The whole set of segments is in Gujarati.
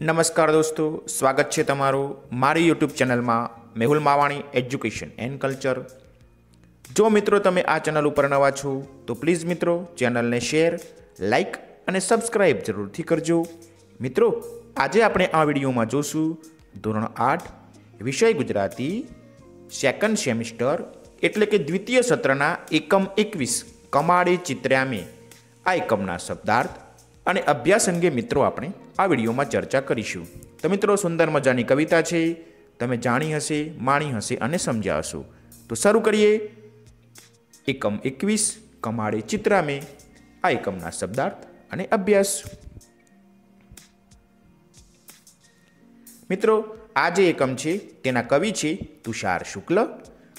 નમસ્કાર દોસ્તો, સ્વાગત છે તમારું મારી યુટ્યુબ ચેનલમાં Mehul Mavani education and culture જો મિત્રો તમે આ ચેનલ ઉપર નવા છો, તો પ્લીઝ મિત્રો ચેનલને શેર, લાઈક અને સબસ્ક્રાઈબ જરૂરથી કરજો. મિત્રો, આજે આપણે આ વિડીયોમાં જોશું ધોરણ આઠ, વિષય ગુજરાતી સેકન્ડ સેમિસ્ટર એટલે કે દ્વિતીય સત્રના એકમ એકવીસ, કમાડી ચિત્ર્યામે, આ એકમના શબ્દાર્થ અને અભ્યાસ અંગે મિત્રો આપણે આ વિડીયોમાં ચર્ચા કરીશું. તો મિત્રો, સુંદર મજાની કવિતા છે. તમે જાણી હશે, માણી હશે અને સમજ્યા હશો તો શરૂ કરીએ. એકમ એકવીસ, કમાડે ચિત્રામે. આ એકમના શબ્દાર્થ અને અભ્યાસ. મિત્રો, આ જે એકમ છે, તેના કવિ છે તુષાર શુક્લ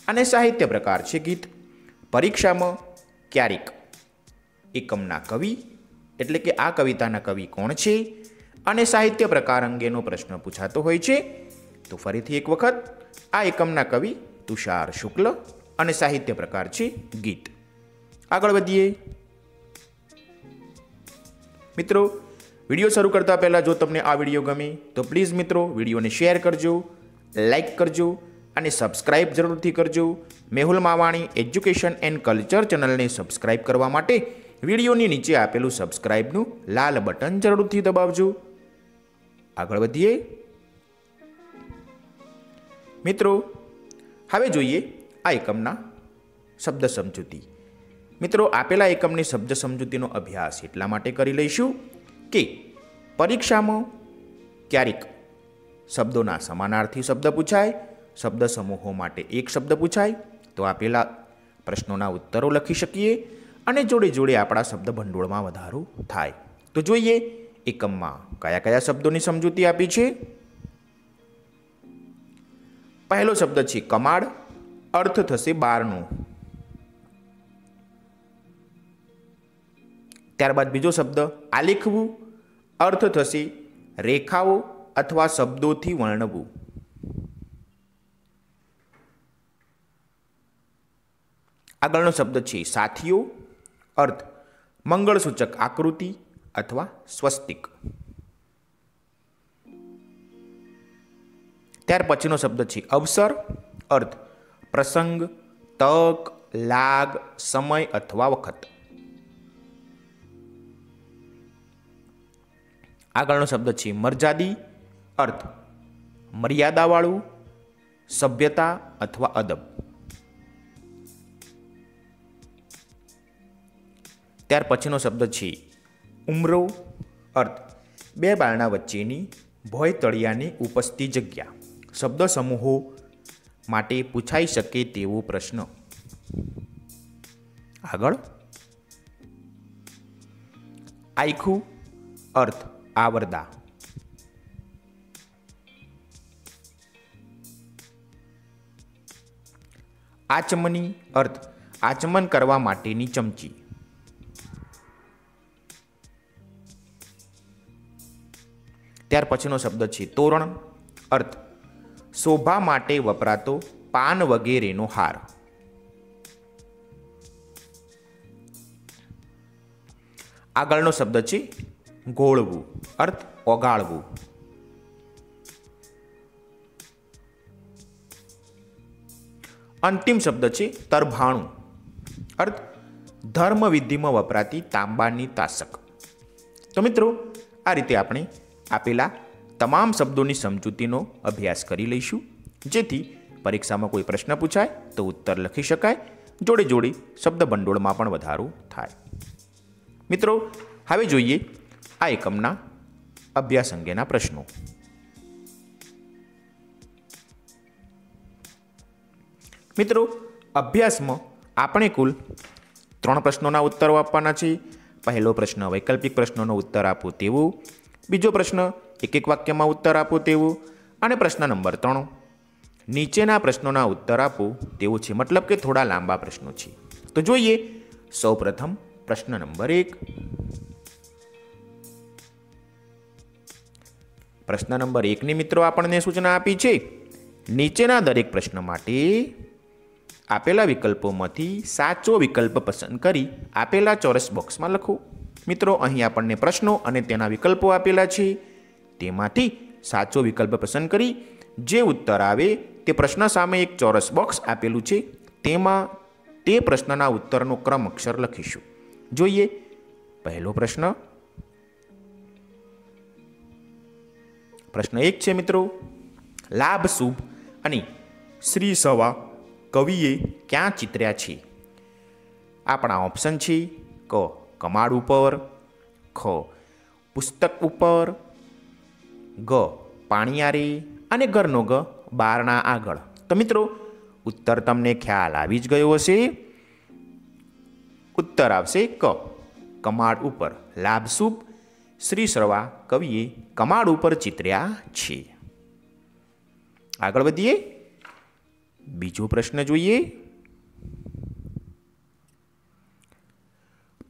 અને સાહિત્ય પ્રકાર છે ગીત. પરીક્ષામાં ક્યારેક એકમના કવિ, એટલે કે આ કવિતાના કવિ કોણ છે? અને સાહિત્ય પ્રકાર અંગેનો પ્રશ્ન પૂછાતો હોય છે, તો ફરીથી એક વખત આ એકમના કવિ તુષાર શુક્લ અને સાહિત્ય પ્રકાર છે ગીત. આગળ વધીએ. મિત્રો, વીડિયો શરૂ કરતા પહેલાં જો તમને આ વીડિયો ગમે, તો પ્લીઝ મિત્રો વિડીયોને શેર કરજો, લાઈક કરજો અને સબસ્ક્રાઇબ જરૂરથી કરજો. Mehul Mavani education and culture ચેનલને સબસ્ક્રાઇબ કરવા માટે વિડીયોની નીચે આપેલું સબસ્ક્રાઇબનું લાલ બટન જરૂરથી દબાવજો. આગળ વધીએ. મિત્રો, હવે જોઈએ આ એકમના શબ્દ સમજૂતી. મિત્રો, આપેલા એકમની શબ્દ સમજૂતીનો અભ્યાસ એટલા માટે કરી લઈશું કે પરીક્ષામાં ક્યારેક શબ્દોના સમાનાર્થી શબ્દ પૂછાય, શબ્દ સમૂહો માટે એક શબ્દ પૂછાય, તો આપેલા પ્રશ્નોના ઉત્તરો લખી શકીએ અને જોડે જોડે આપણા શબ્દ ભંડોળમાં વધારો થાય. તો જોઈએ એકમમાં. કયા કયા શબ્દોની સમજૂતી આપી છે? પહેલો શબ્દ છે કમાડ, અર્થ થશે બારનો. ત્યારબાદ બીજો શબ્દ, આલેખવું, અર્થ થશે રેખાઓ અથવા શબ્દોથી વર્ણવું આગળનો શબ્દ છે સાથીઓ, અર્થ, મંગળસૂચક આકૃતિ અથવા સ્વસ્તિક. ત્યાર પછીનો શબ્દ છે અવસર, અર્થ, પ્રસંગ, તક, લાગ, સમય અથવા વખત. આગળનો શબ્દ છે મર્યાદી, અર્થ, મર્યાદાવાળું, સભ્યતા અથવા અદબ. ત્યાર પછીનો શબ્દ છે ઉમરો અર્થ બે બારણા વચ્ચેની ભોય તળિયાની ઉપસતી જગ્યા. શબ્દ સમૂહો માટે પૂછાઈ શકે તેવો પ્રશ્ન. આગળ. આખું અર્થ આવરદા. આચમની અર્થ આચમન કરવા માટેની ચમચી. ત્યાર પછીનો શબ્દ છે તોરણ, અર્થ, શોભા માટે વપરાતો પાન વગેરેનો હાર. આગળનો શબ્દ છે ગોળવું, અર્થ, ઓગાળવું. અંતિમ શબ્દ છે તરભાણું, અર્થ, ધર્મવિધિમાં વપરાતી તાંબાની તાસક. તો મિત્રો, આ રીતે આપણે આપેલા તમામ શબ્દોની સમજૂતીનો અભ્યાસ કરી લઈશું. જેથી પરીક્ષામાં કોઈ પ્રશ્ન પૂછાય તો ઉત્તર લખી શકાય. જોડે જોડે શબ્દ ભંડોળમાં પણ વધારો થાય. મિત્રો, હવે જોઈએ આ એકમના અભ્યાસ અંગેના પ્રશ્નો. મિત્રો, અભ્યાસમાં આપણે કુલ ત્રણ પ્રશ્નોના ઉત્તરો આપવાના છે. પહેલો પ્રશ્ન વૈકલ્પિક પ્રશ્નોનો ઉત્તર આપો તેવું. બીજો પ્રશ્ન, એક એક વાક્યમાં ઉત્તર આપો તેવું અને પ્રશ્ન નંબર ત્રણ, નીચેના પ્રશ્નોના ઉત્તર આપો તેવું છે. મતલબ કે થોડા લાંબા પ્રશ્નો છે. તો જોઈએ સૌ પ્રથમ પ્રશ્ન નંબર એક. પ્રશ્ન નંબર એકની મિત્રો આપણને સૂચના આપી છે, નીચેના દરેક પ્રશ્ન માટે આપેલા વિકલ્પોમાંથી સાચો વિકલ્પ પસંદ કરી આપેલા ચોરસ બોક્સમાં લખો. મિત્રો, અહીં આપણને પ્રશ્નો અને તેના વિકલ્પો આપેલા છે. તેમાંથી સાચો વિકલ્પ પસંદ કરી જે ઉત્તર આવે તે પ્રશ્ન સામે એક ચોરસ બોક્સ આપેલું છે. તેમાં તે પ્રશ્નના ઉત્તરનો ક્રમ અક્ષર લખીશું. જોઈએ. પહેલો પ્રશ્ન. પ્રશ્ન એક છે, મિત્રો. લાભ શુભ અને શ્રી સવા કવિએ ક્યાં ચિત્ર્યા છે? આપણા ઓપ્શન છે ક. કમાડ ઉપર ખ, પુસ્તક ઉપર ગ, પાણીયારી અને ઘરનો ગ બારણા આગળ. તો મિત્રો, ઉત્તર તમને ખ્યાલ આવી જ ગયો હશે. ઉત્તર આવશે ક, કમાડ ઉપર લાભ શુભ, શ્રી સરવા કવિએ કમાડ ઉપર ચિત્ર્યા છે આગળ વધીએ. બીજો પ્રશ્ન જોઈએ.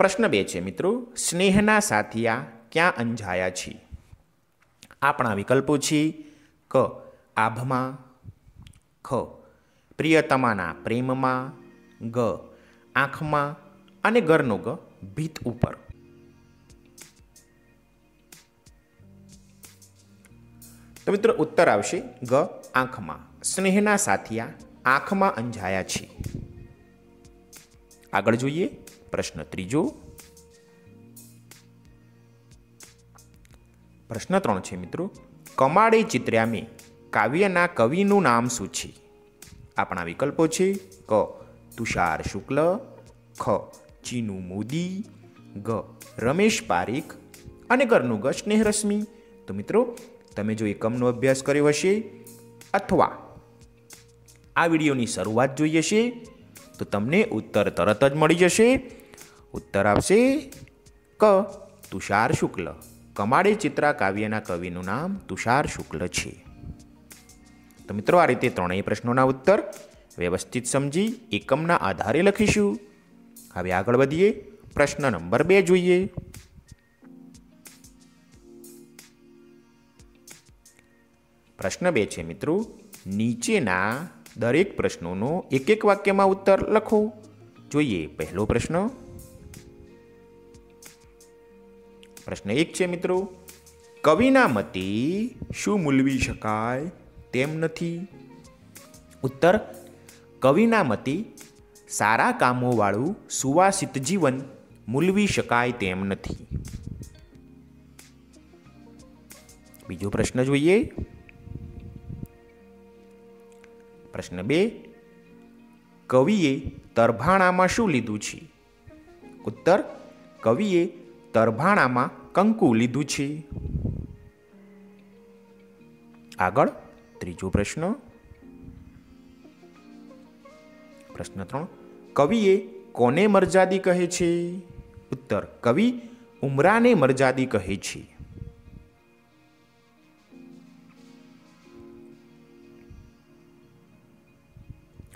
પ્રશ્ન બે છે, મિત્રો. સ્નેહના સાથિયા ક્યાં અંજાયા છે? આપણા વિકલ્પો છે, ક, આભમાં, ખ, પ્રિયતમાના પ્રેમમાં, ગ, આંખમાં અને ઘરનો ગ, ભીત ઉપર. તો મિત્રો, ઉત્તર આવશે, ગ, આંખમાં. સ્નેહના સાથિયા આંખમાં અંજાયા છે. આગળ જોઈએ. પ્રશ્ન ત્રીજો. પ્રશ્ન ત્રણ છે મિત્રો. કમાડે ચિત્ર્યા મેં કાવ્યના કવિનું નામ શું છે? આપણા વિકલ્પો છે ક, તુષાર શુક્લ, ખ, ચીનુ મોદી, ગ, રમેશ પારીખ અને ઘરનું ગ સ્નેહ રશ્મિ તો મિત્રો, તમે જો એકમનો અભ્યાસ કર્યો હશે અથવા આ વિડીયોની શરૂઆત જોઈ હશે તો તમને ઉત્તર તરત જ મળી જશે. ઉત્તર આવશે ક, તુષાર શુક્લ. કમાડે ચિત્રા કાવ્યના કવિનું નામ તુષાર શુક્લ છે. તો મિત્રો, આ રીતે ત્રણેય પ્રશ્નોના ઉત્તર વ્યવસ્થિત સમજી એકમના આધારે લખીશું. હવે આગળ વધીએ. પ્રશ્ન નંબર બે જોઈએ. પ્રશ્ન બે છે મિત્રો, નીચેના દરેક પ્રશ્નોનો એક એક વાક્યમાં ઉત્તર લખો. જોઈએ, પહેલો પ્રશ્ન. પ્રશ્ન એક છે, મિત્રો. કવિના મતે શું મૂલવી શકાય તેમ નથી? ઉત્તર, કવિના મતે સારા કામોવાળું સુવાસિત જીવન મૂલવી શકાય તેમ નથી. બીજો પ્રશ્ન જોઈએ. પ્રશ્ન બે, કવિએ તરભાણામાં શું લીધું છે? ઉત્તર, કવિએ તરભાણામાં કંકુ લીધું છે. આગળ ત્રીજો પ્રશ્ન. પ્રશ્ન ત્રણ, કવિએ કોને મરજાદી કહે છે? ઉત્તર, કવિ ઉમરાને મરજાદી કહે છે.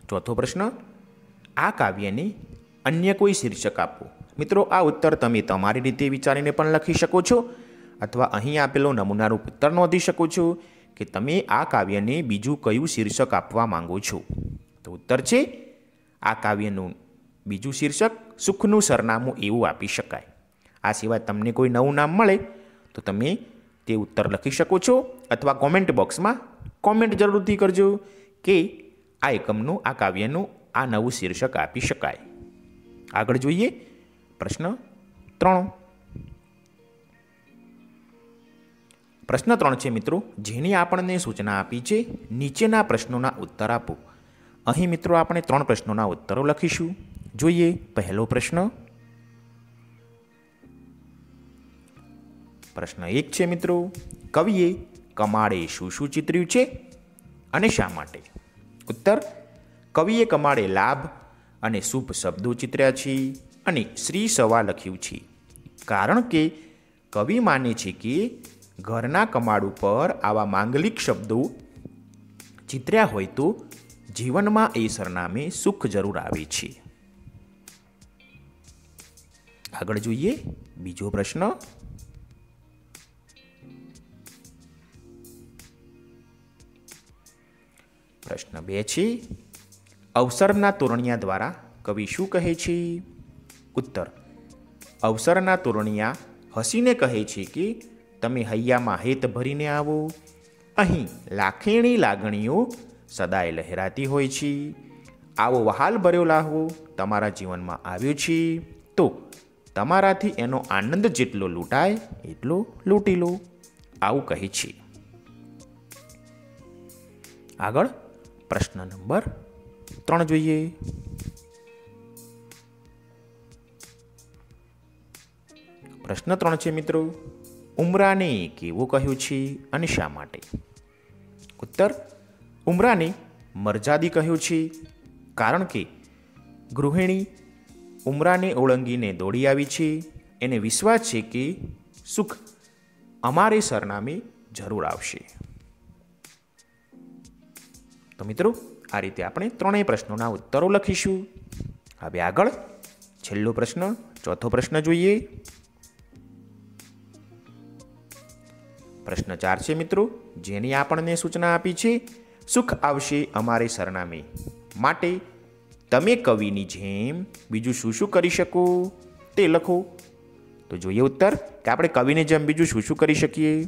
ચોથો પ્રશ્ન, આ કાવ્યને અન્ય કોઈ શીર્ષક આપો. મિત્રો, આ ઉત્તર તમે તમારી રીતે વિચારીને પણ લખી શકો છો અથવા અહીં આપેલો નમૂનારૂપ ઉત્તર નોંધી શકો છો કે તમે આ કાવ્યને બીજું કયું શીર્ષક આપવા માંગો છો. તો ઉત્તર છે, આ કાવ્યનું બીજું શીર્ષક સુખનું સરનામું એવું આપી શકાય. આ સિવાય તમને કોઈ નવું નામ મળે તો તમે તે ઉત્તર લખી શકો છો અથવા કોમેન્ટ બોક્સમાં કોમેન્ટ જરૂરથી કરજો કે આ એકમનું આ કાવ્યનું, આ નવું શીર્ષક આપી શકાય. આગળ જોઈએ પ્રશ્ન ત્રણ. પ્રશ્ન ત્રણ છે મિત્રો, જેની આપણને સૂચના આપી છે, નીચેના પ્રશ્નોના ઉત્તર આપો. અહીં મિત્રો આપણે ત્રણ પ્રશ્નોના ઉત્તરો લખીશું. જોઈએ પહેલો પ્રશ્ન. પ્રશ્ન એક છે મિત્રો, કવિએ કમાડે શું શું ચિતર્યું છે અને શા માટે? ઉત્તર, કવિએ કમાડે લાભ અને શુભ શબ્દો ચિત્ર્યા છે અને શ્રી સવા લખ્યું છે. કારણ કે કવિ માને છે કે ઘરના કમાડ ઉપર આવા માંગલિક શબ્દો ચિત્ર્યા હોય તો જીવનમાં એ સરનામે સુખ જરૂર આવે છે. આગળ જોઈએ બીજો પ્રશ્ન. પ્રશ્ન બે છે. અવસરના તોરણિયા દ્વારા કવિ શું કહે છે? ઉત્તર. અવસરના તોરણિયા હસીને કહે છે કે, તમે હૈયામાં હેત ભરીને આવો. અહીં લાખેણી લાગણીઓ સદાય લહેરાતી હોય છે. આવો વહાલ ભર્યો લાહવો. તમારા જીવનમાં આવ્યો છે. તો તમારાથી એનો આનંદ જેટલો લૂંટાય, એટલો લૂંટી લો. આવું કહે છે. આગળ પ્રશ્ન નંબર ત્રણ જોઈએ. પ્રશ્ન ત્રણ છે મિત્રો, ઉમરાને કેવું કહ્યું છે અને શા માટે? ઉત્તર, ઉમરાને મરજાદી કહ્યું છે કારણ કે ગૃહિણી ઉમરાને ઓળંગીને દોડી આવી છે. એને વિશ્વાસ છે કે સુખ અમારે સરનામે જરૂર આવશે. તો મિત્રો, આ રીતે આપણે ત્રણેય પ્રશ્નોના ઉત્તરો લખીશું. હવે આગળ છેલ્લો પ્રશ્ન, ચોથો પ્રશ્ન જોઈએ. પ્રશ્ન ચાર છે મિત્રો, જેની આપણને સૂચના આપી છે, સુખ આવશે અમારે સરનામે. માટે તમે કવિની જેમ બીજું શું શું કરી શકો? તે લખો. તો જોઈએ ઉત્તર કે આપણે કવિની જેમ બીજું શું શું કરી શકીએ?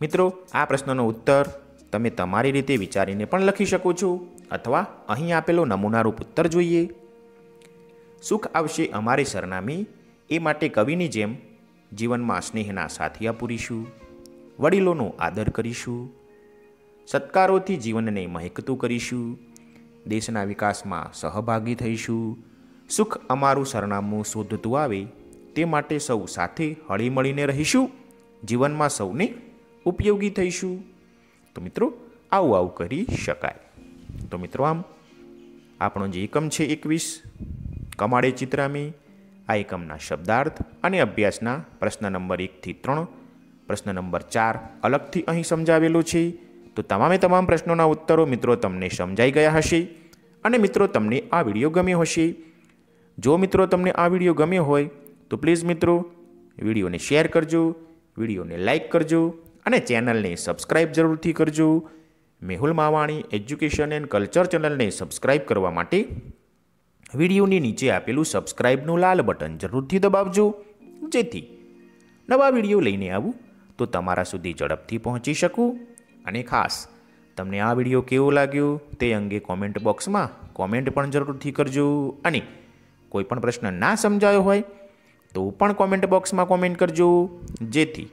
મિત્રો, આ પ્રશ્નનો ઉત્તર તમે તમારી રીતે વિચારીને પણ લખી શકો છો અથવા અહીં આપેલો નમૂનારૂપ ઉત્તર જોઈએ. સુખ આવશે અમારી સરનામી, એ માટે કવિની જેમ જીવનમાં સ્નેહના સાથિયા પૂરીશું, વડીલોનો આદર કરીશું, સત્કારોથી જીવનને મહેકતું કરીશું, દેશના વિકાસમાં સહભાગી થઈશું, સુખ અમારું સરનામું શોધતું આવે તે માટે સૌ સાથે હળીમળીને રહીશું, જીવનમાં સૌને ઉપયોગી થઈશું. તો મિત્રો, આવું આવું કરી શકાય. તો મિત્રો આમ, આપણો જે એકમ છે એકવીસ, કમાડે ચિત્રામી, આ એકમના શબ્દાર્થ અને અભ્યાસના પ્રશ્ન નંબર એકથી ત્રણ, પ્રશ્ન નંબર ચાર અલગથી અહીં સમજાવેલો છે. તો તમામે તમામ પ્રશ્નોના ઉત્તરો મિત્રો તમને સમજાઈ ગયા હશે અને મિત્રો તમને આ વીડિયો ગમ્યો હશે. જો મિત્રો તમને આ વીડિયો ગમ્યો હોય, તો પ્લીઝ મિત્રો વિડીયોને શેર કરજો, વિડીયોને લાઇક કરજો અને ચેનલને સબસ્ક્રાઇબ જરૂરથી કરજો. Mehul Mavani education and culture ચેનલને સબસ્ક્રાઈબ કરવા માટે વિડીયોની નીચે આપેલું સબસ્ક્રાઇબનું લાલ બટન જરૂરથી દબાવજો. જેથી નવા વીડિયો લઈને આવું તો તમારા સુધી ઝડપથી પહોંચી શકું. અને ખાસ, તમને આ વીડિયો કેવો લાગ્યો તે અંગે કોમેન્ટ બોક્સમાં કોમેન્ટ પણ જરૂરથી કરજો. અને કોઈ પણ પ્રશ્ન ના સમજાયો હોય તો પણ કોમેન્ટ બોક્સમાં કોમેન્ટ કરજો. જેથી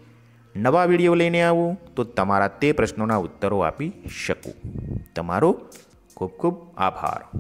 નવા વીડિયો લઈને આવું તો તમારા તે પ્રશ્નોના ઉત્તરો આપી શકું. તમારો ખૂબ ખૂબ આભાર.